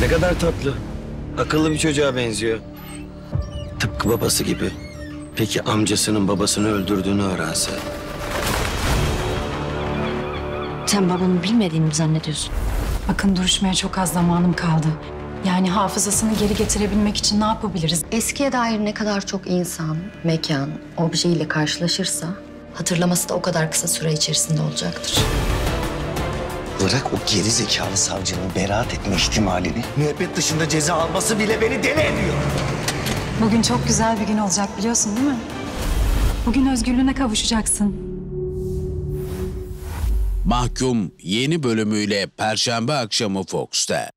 Ne kadar tatlı. Akıllı bir çocuğa benziyor. Tıpkı babası gibi. Peki amcasının babasını öldürdüğünü öğrense? Sen babamı bilmediğini mi zannediyorsun? Bakın duruşmaya çok az zamanım kaldı. Yani hafızasını geri getirebilmek için ne yapabiliriz? Eskiye dair ne kadar çok insan, mekan, objeyle karşılaşırsa hatırlaması da o kadar kısa süre içerisinde olacaktır. Bırak o geri zekalı savcının beraat etme ihtimalini. Müebbet dışında ceza alması bile beni deli ediyor. Bugün çok güzel bir gün olacak biliyorsun değil mi? Bugün özgürlüğüne kavuşacaksın. Mahkum yeni bölümüyle Perşembe akşamı Fox'ta.